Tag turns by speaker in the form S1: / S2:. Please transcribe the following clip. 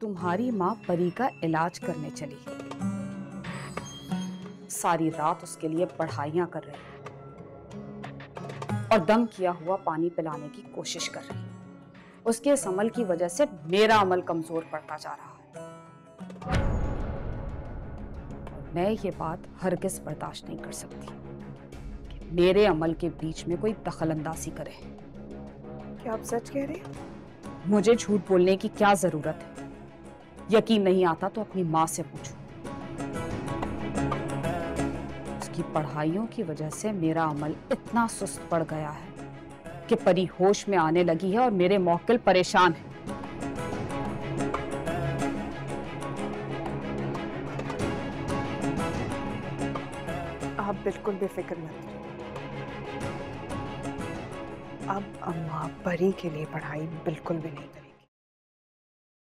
S1: तुम्हारी माँ परी का इलाज करने चली सारी रात उसके लिए पढ़ाइयाँ कर रही और दम किया हुआ पानी पिलाने की कोशिश कर रही। उसके इस अमल की वजह से मेरा अमल कमज़ोर पड़ता जा रहा है। मैं ये बात हरगिज बर्दाश्त नहीं कर सकती कि मेरे अमल के बीच में कोई दखल अंदाजी करे।
S2: क्या आप सच कह रहे हैं?
S1: मुझे झूठ बोलने की क्या ज़रूरत है? यकीन नहीं आता तो अपनी माँ से पूछो। उसकी पढ़ाइयों की वजह से मेरा अमल इतना सुस्त पड़ गया है कि परी होश में आने लगी है और मेरे मौकिल परेशान है।
S2: आप बिल्कुल बेफिक्र मत अब अम्मा परी के लिए पढ़ाई बिल्कुल भी नहीं करें